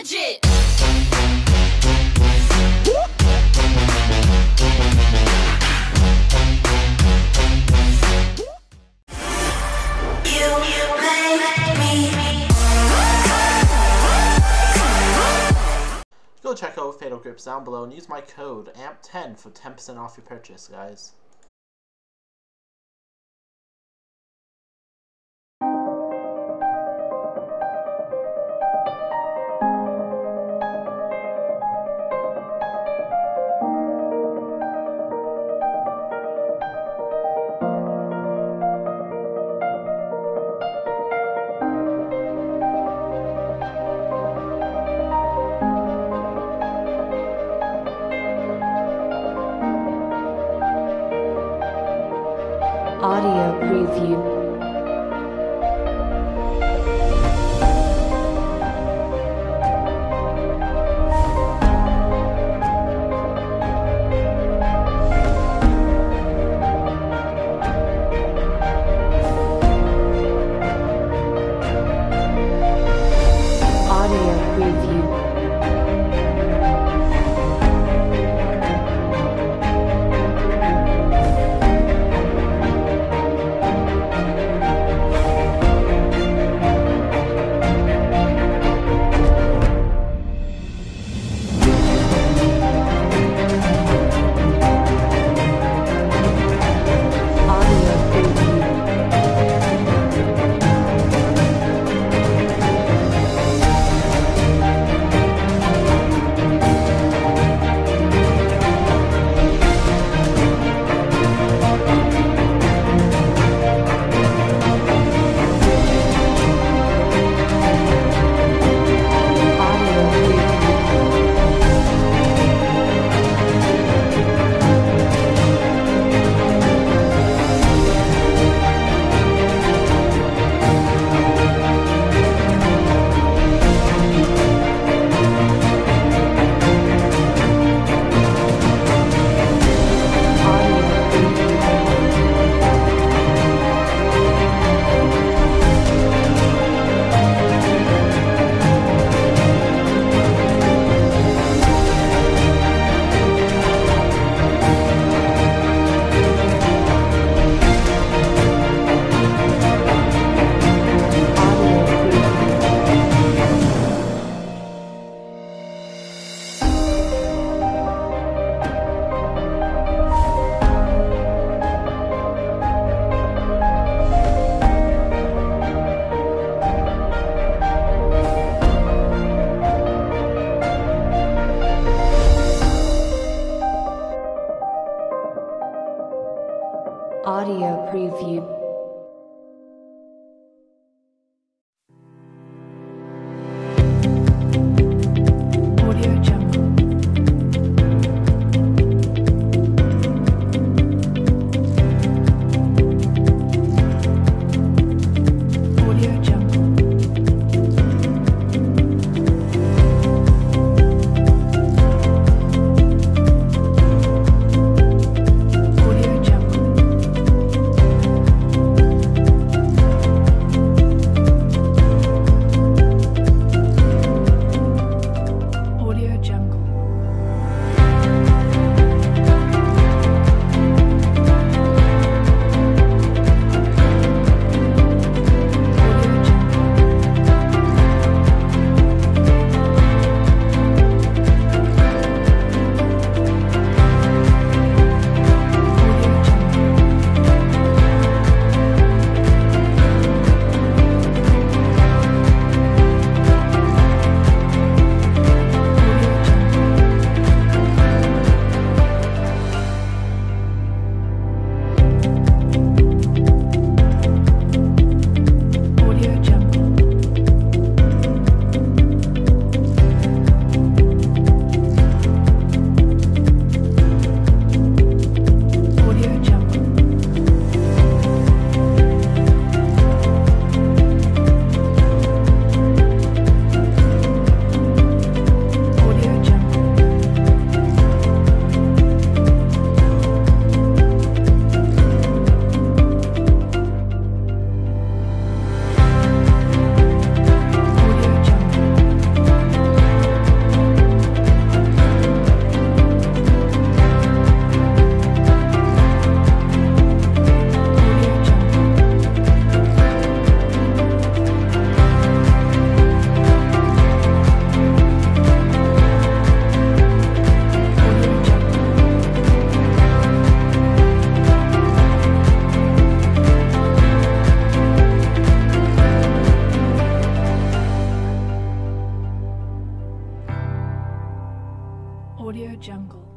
Gadget! Go check out Fatal Grips down below and use my code AMP10 for 10% off your purchase, guys. Preview. audio preview. Audio Jungle.